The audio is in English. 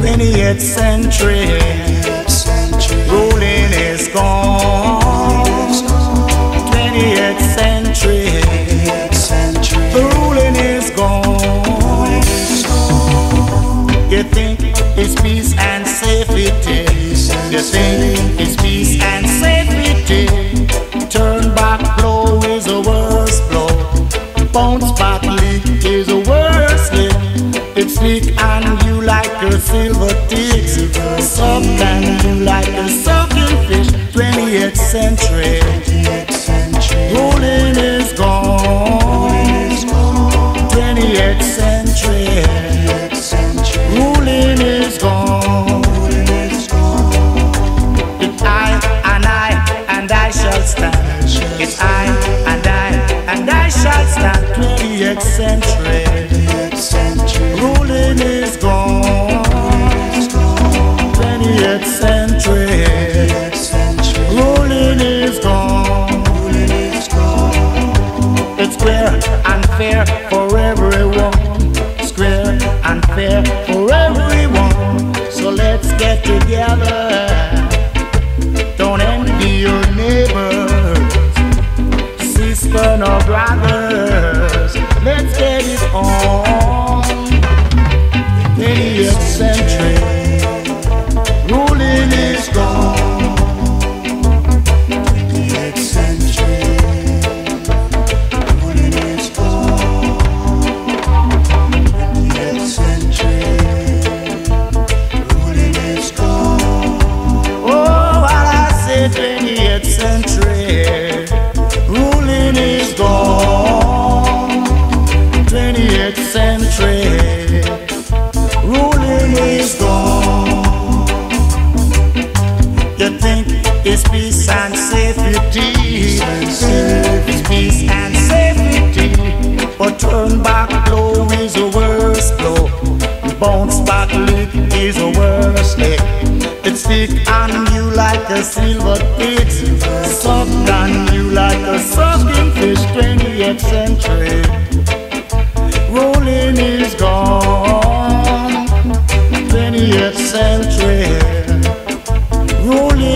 20th century. Ruling is gone. 20th century. The ruling is gone. You think it's peace and safety. You think it's peace and safety. Turn back blow is a worse blow. Bounce back leak is a worse. It's and you like a silver tick. Soft and you like a sucking fish. 20th century. Ruling is gone. 20th century. Ruling is gone. It's I and I and I shall stand. It's I and I and I shall stand. 20th century. Square and fair for everyone. Square and fair for everyone. So let's get together. Don't envy your neighbors, sister or brothers. Safety, it's peace and safety, but turn back blow is a worse blow. Bounce back lick is a worse lick. It's thick on you like a silver tick. Suck on you like a sucking fish. 20th century. Rolling is gone. 20th century. Rolling.